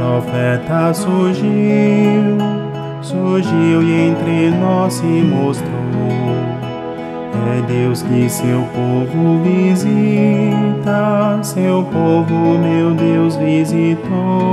profeta surgiu, surgiu e entre nós se mostrou. É Deus que seu povo visita, seu povo, meu Deus, visitou.